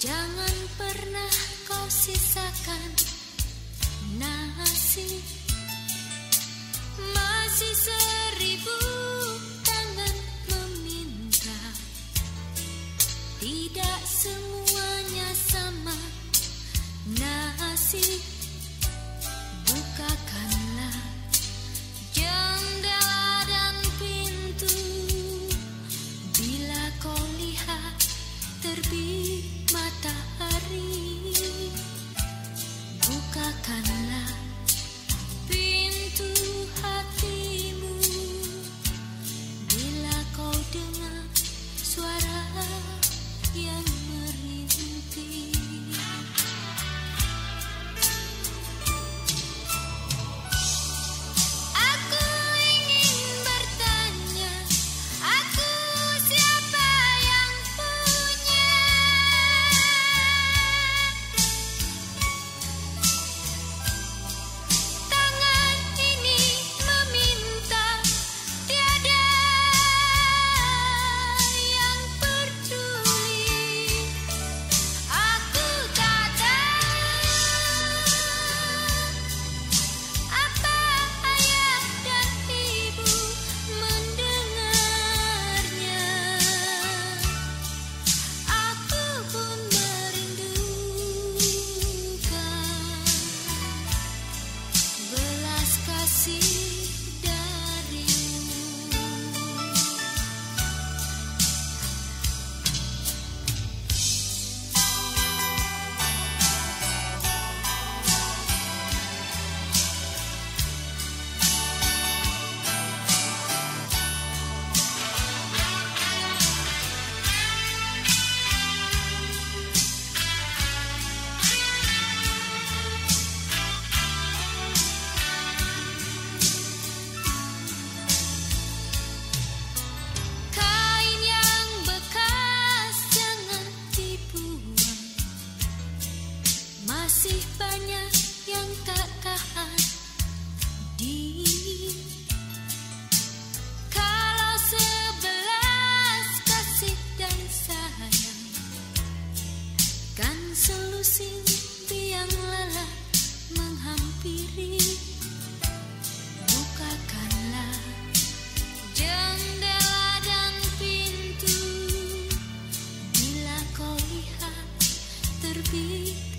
Jangan pernah kau sisakan nasi. Masih quien see. Pusing tiang lelah menghampiri. Bukakanlah jendela dan pintu. Bila kau lihat terbit